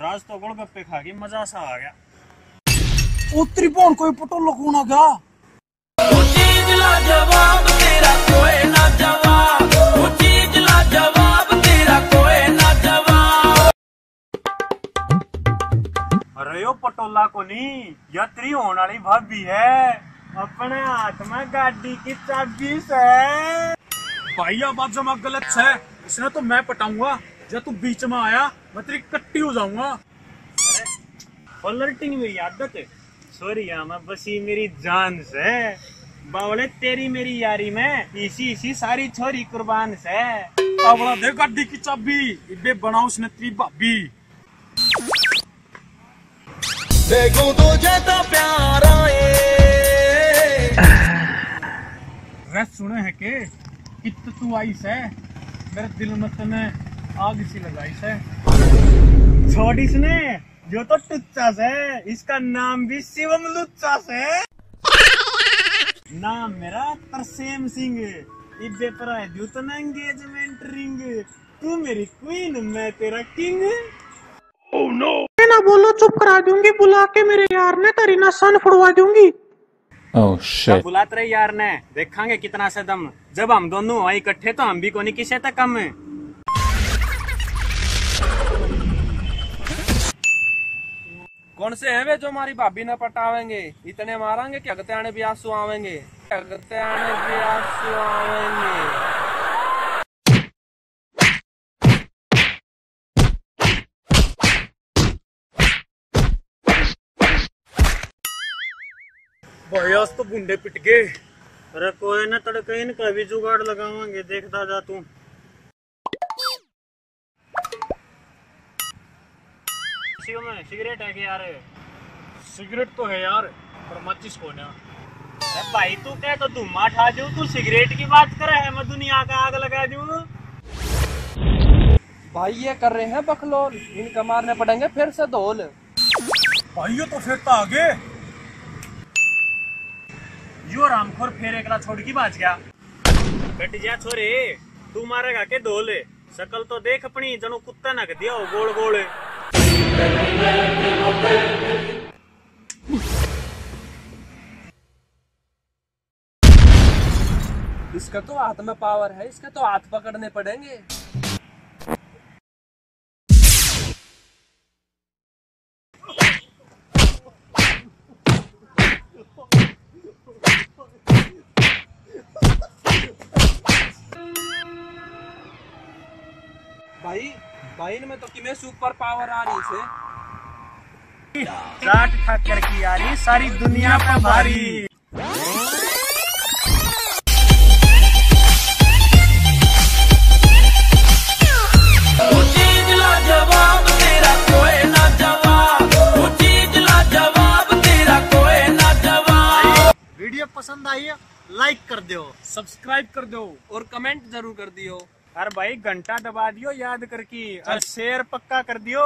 राज तो गोलगप्पे खा के मज़ा सा आ गया। उतरी पौन कोई पटोला कूना क्या चीज़ ला जवाब तेरा कोई ना जवाब वो चीज़ ला जवाब तेरा कोई ना जवाब अरे यो पटोला को नहीं यात्री होने वाली भाभी है। अपने हाथ में गाड़ी की चाबी से। भाई ये बात जमा गलत है। इसने तो मैं पटाऊँगा। जब तू बीच में आया मैं तेरी कट्टी हो जाऊँगा। फ्लर्टिंग मेरी आदत है। सॉरी यार मैं बसी मेरी जान से बावले तेरी मेरी यारी में इसी इसी सारी छोरी कुर्बान से अब दे गाड़ी की चाबी। इबे बनाओ उसने तेरी भाभी। देखो तो प्यार आए। सुने है के? कित तू आई से मेरे दिल में तने आग सी लगाई से छोड़ इसने जो तो टुच्चा से इसका नाम भी शिवम लुच्चा से नाम मेरा तरसेम सिंह इबे पर है दूतना एंगेजमेंट रिंग तू मेरी क्वीन मैं तेरा किंग ओह नो ना बोलो चुप करा दूँगी बुला के मेरे यार ने तेरी ना सन फुड़वा दूँगी। Oh shit. बुलाते रहे यार ने देखांगे कितना से दम। जब हम दोनों हुआ इकट्ठे तो हम भी कोनी किसे तक कम है। कौन से हैं वे जो हमारी भाभी न पटावेंगे? इतने मारेंगे कि अगते आने भी आँसू आवेंगे। अगते आने भी आँसू आवेंगे। भाई तो बुंडे पिट गए। अरे कोई ना तड़के इनका भी जुगाड़ लगावांगे देखता जा तू। में सिगरेट है कि यार? सिगरेट तो है यार पर माचिस को ना। भाई तू क्या तो धुम्मा ठा दू तू सिगरेट की बात करे है मैं दुनिया का आग लगा दू भाई ये कर रहे हैं बखलोल इनका मारने पड़ेंगे फिर से धोल। भाइयों तो फिर तो आगे। यो रामखोर फेर एकला छोड़ की बाज गया कट जा छोरे तू मारेगा के धोले शकल तो देख अपनी जनो कुत्ता नक दिया हो गोल गोल इसका तो हाथ में पावर है इसके तो हाथ पकड़ने पड़ेंगे। भाई भाई इनमें तो किमें सुपर पावर आ रही से। चाट ठाकर की यारी सारी दुनिया पे भारी। वो चीज़ ला जवाब तेरा कोई ना जवाब। वो चीज़ ला जवाब तेरा कोई जवाब। वीडियो पसंद आई है लाइक कर दो सब्सक्राइब कर दो और कमेंट ज़रूर कर दियो। अरे भाई घंटा दबा दियो याद करके। और शेर पक्का कर दियो।